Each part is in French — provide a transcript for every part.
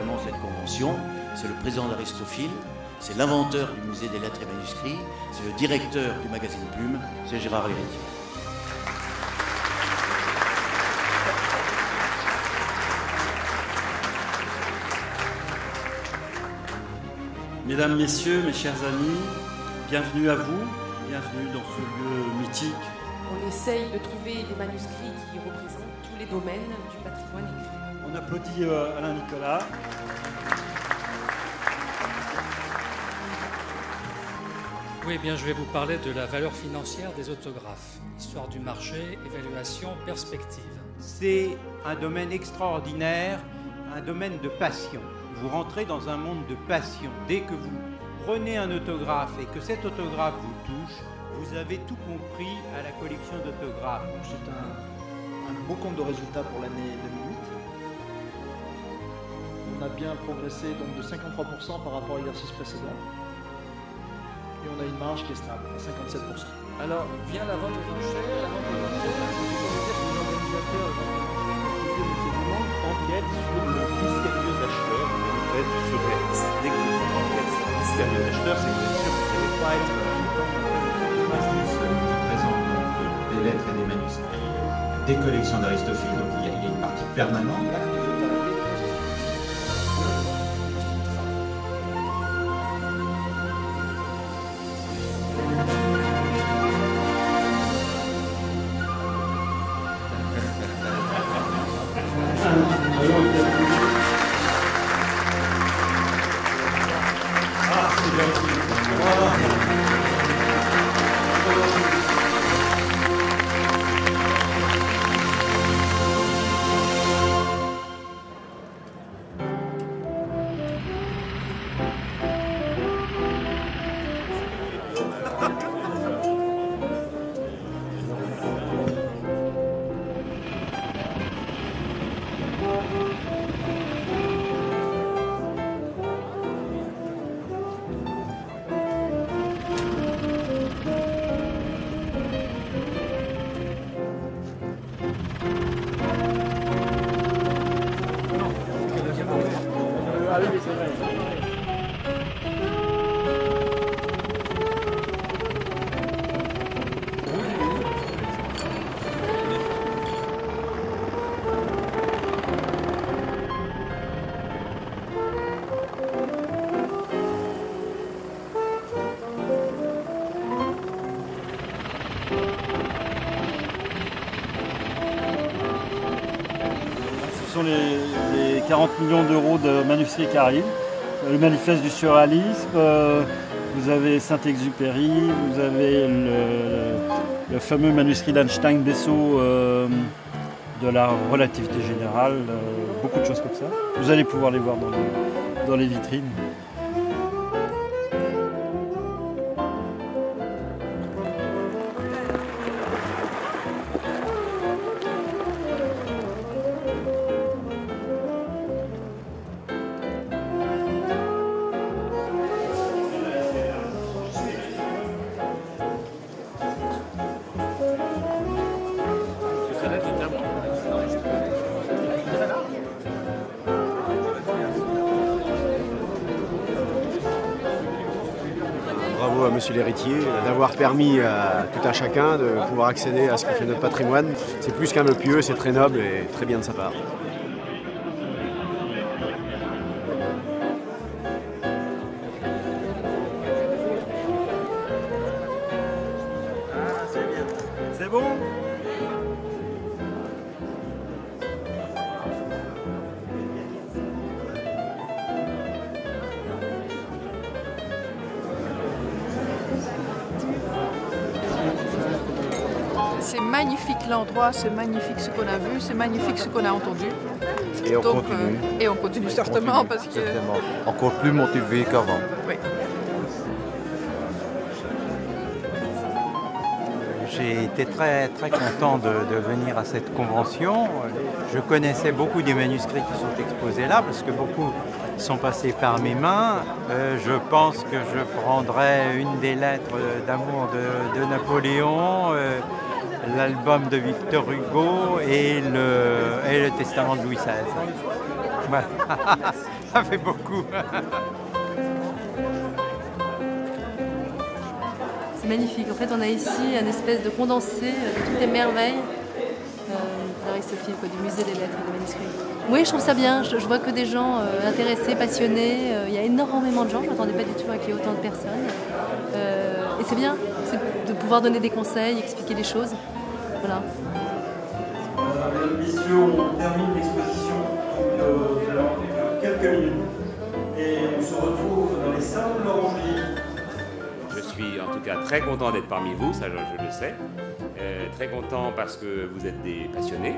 Révélation, c'est le président d'Aristophile, c'est l'inventeur du musée des lettres et manuscrits, c'est le directeur du magazine Plume, c'est Gérard Héritier. Mesdames, Messieurs, mes chers amis, bienvenue à vous, bienvenue dans ce lieu mythique. On essaye de trouver des manuscrits qui représentent tous les domaines du patrimoine écrit. On applaudit euh, Alain Nicolas. Oui, eh bien, je vais vous parler de la valeur financière des autographes. Histoire du marché, évaluation, perspective. C'est un domaine extraordinaire, un domaine de passion. Vous rentrez dans un monde de passion. Dès que vous prenez un autographe et que cet autographe vous touche, vous avez tout compris à la collection d'autographes. C'est un, un beau compte de résultats pour l'année 2008. On a bien progressé donc de 53% par rapport à l'exercice précédent. Et on a une marge qui est stable, à 57%. Alors, vient la vente aux enchères, la vente aux enchères, les organisateurs enquête sur le mystérieux acheteur que vous faites sur X. Dès que enquête sur le mystérieux acheteur, c'est que bien sûr vous n'allez pas être qui présente des lettres et des manuscrits des collections d'Aristophile, donc il y, a, il y a une partie permanente là. 40 millions d'euros de manuscrits qui arrivent. Le manifeste du surréalisme, euh, vous avez Saint-Exupéry, vous avez le, fameux manuscrit d'Einstein-Bessot euh, de la relativité générale, euh, beaucoup de choses comme ça. Vous allez pouvoir les voir dans les vitrines. À Monsieur l'héritier d'avoir permis à tout un chacun de pouvoir accéder à ce qui fait notre patrimoine. C'est plus qu'un vœu pieux, c'est très noble et très bien de sa part. C'est magnifique l'endroit, c'est magnifique ce qu'on a vu, c'est magnifique ce qu'on a entendu. Et on Donc, continue. euh, et on continue certainement parce que. Certainement. Encore plus motivé qu'avant. Oui. J'ai été très, très content de, de venir à cette convention. Je connaissais beaucoup des manuscrits qui sont exposés là, parce que beaucoup sont passés par mes mains. Euh, je pense que je prendrai une des lettres d'amour de, de Napoléon, euh, l'album de Victor Hugo et le, et le testament de Louis XVI. Ça fait beaucoup. C'est magnifique. En fait, on a ici un espèce de condensé de toutes les merveilles quoi, du musée des lettres et des manuscrits. Oui, je trouve ça bien. Je, je vois que des gens euh, intéressés, passionnés. Euh, Il y a énormément de gens. Je ne m'attendais pas du tout à qu'il y ait autant de personnes. Euh, et c'est bien de pouvoir donner des conseils, expliquer des choses. Voilà. Mesdames, Messieurs, on termine l'exposition. Que quelques minutes. Et on se retrouve dans les salons de l'Orangerie. Je suis en tout cas très content d'être parmi vous, ça je, je le sais. Euh, très content parce que vous êtes des passionnés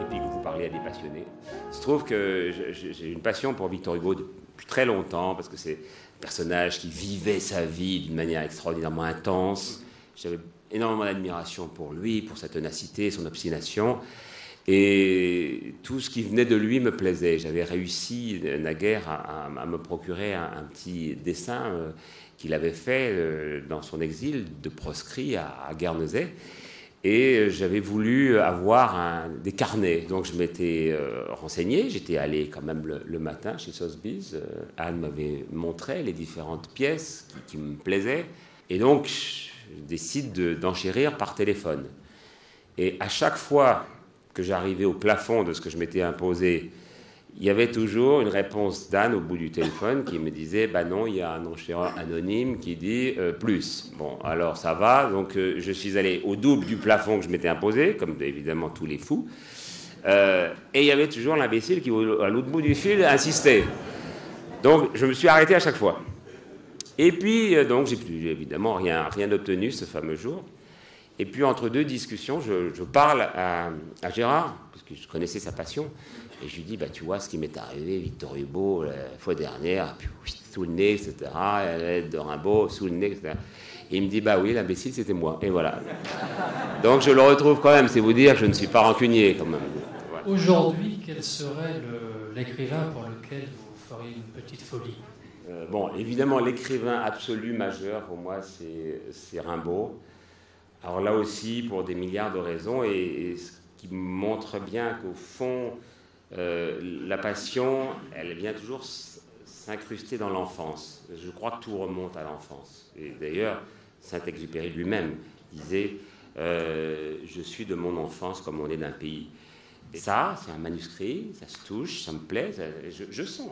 et puis que vous parlez à des passionnés. Il se trouve que j'ai une passion pour Victor Hugo depuis très longtemps parce que c'est un personnage qui vivait sa vie d'une manière extraordinairement intense. J'avais énormément d'admiration pour lui, pour sa ténacité, son obstination. Et tout ce qui venait de lui me plaisait. J'avais réussi naguère à, me procurer un, petit dessin euh, qu'il avait fait euh, dans son exil de proscrit à Guernesey. Et euh, j'avais voulu avoir un- des carnets. Donc je m'étais euh, renseigné. J'étais allé quand même le, matin chez Sotheby's. Euh, Anne m'avait montré les différentes pièces qui, me plaisaient. Et donc je décide de- d'enchérir par téléphone. Et à chaque fois que j'arrivais au plafond de ce que je m'étais imposé, il y avait toujours une réponse d'Anne au bout du téléphone qui me disait Bah non, il y a un enchéreur anonyme qui dit euh, plus. Bon, alors ça va. Donc euh, je suis allé au double du plafond que je m'étais imposé, comme évidemment tous les fous. Euh, et il y avait toujours l'imbécile qui, à l'autre bout du fil, insistait. Donc je me suis arrêté à chaque fois. Et puis, donc, j'ai évidemment rien, rien obtenu ce fameux jour. Et puis, entre deux discussions, je, je parle à, à Gérard, parce que je connaissais sa passion, et je lui dis, bah, tu vois ce qui m'est arrivé, Victor Hugo, la fois dernière, puis, sous le nez, etc., la lettre de Rimbaud, sous le nez, etc. Et il me dit, bah oui, l'imbécile, c'était moi. Et voilà. Donc, je le retrouve quand même, c'est vous dire que je ne suis pas rancunier, quand même. Voilà. Aujourd'hui, quel serait le- l'écrivain pour lequel vous feriez une petite folie? Euh, bon, évidemment, l'écrivain absolu majeur pour moi, c'est Rimbaud. Alors là aussi, pour des milliards de raisons, et, ce qui montre bien qu'au fond, euh, la passion, elle vient toujours s'incruster dans l'enfance. Je crois que tout remonte à l'enfance. Et d'ailleurs, Saint-Exupéry lui-même disait euh, Je suis de mon enfance comme on est d'un pays. Et ça, c'est un manuscrit, ça se touche, ça me plaît, ça- je, sens.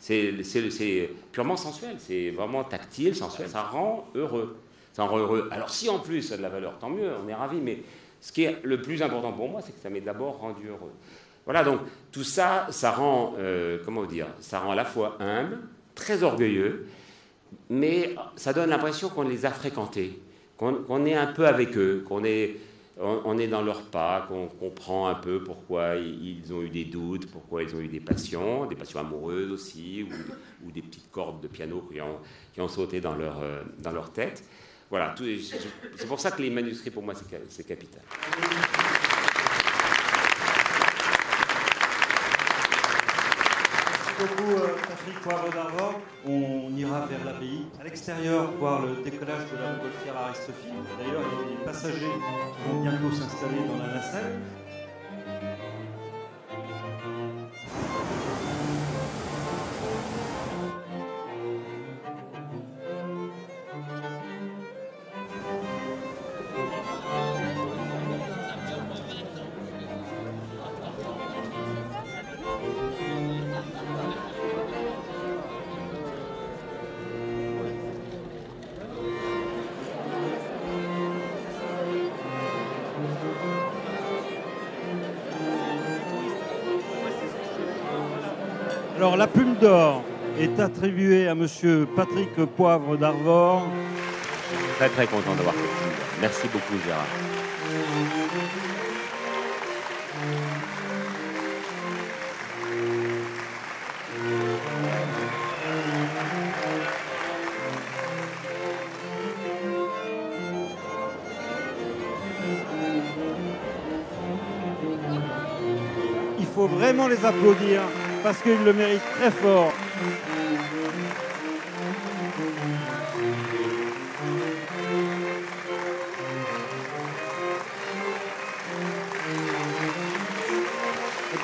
C'est purement sensuel, c'est vraiment tactile, sensuel, ça rend heureux. Ça rend heureux. Alors si en plus ça a de la valeur, tant mieux, on est ravis, mais ce qui est le plus important pour moi, c'est que ça m'est d'abord rendu heureux. Voilà, donc tout ça, ça rend, euh, comment dire, ça rend à la fois humble, très orgueilleux, mais ça donne l'impression qu'on les a fréquentés, qu'on est un peu avec eux, qu'on est, on, est dans leur pas, qu'on comprend un peu pourquoi ils, ont eu des doutes, pourquoi ils ont eu des passions, des passions amoureuses aussi, ou, des petites cordes de piano qui ont, sauté dans leur, euh, dans leur tête. Voilà, c'est pour ça que les manuscrits, pour moi, c'est capital. Merci beaucoup euh, Patrick Poivre d'Arvor. On ira vers l'abbaye, à l'extérieur, voir le décollage de la montgolfière Aristophile. D'ailleurs, il y a des passagers qui vont bientôt s'installer dans la nacelle. Alors, la plume d'or est attribuée à monsieur Patrick Poivre d'Arvor. Très très content d'avoir fait ça. Merci beaucoup Gérard. Il faut vraiment les applaudir parce qu'il le mérite très fort.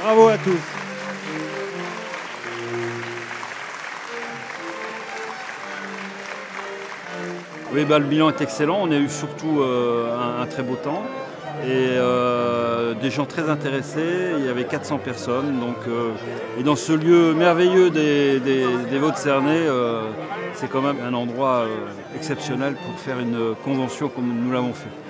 Bravo à tous. Oui, bah, le bilan est excellent. On a eu surtout euh, un très beau temps et euh, des gens très intéressés. Il y avait 400 personnes. Donc, euh, et dans ce lieu merveilleux des, des, des Vaux-de-Cernay, euh, c'est quand même un endroit exceptionnel pour faire une convention comme nous l'avons fait.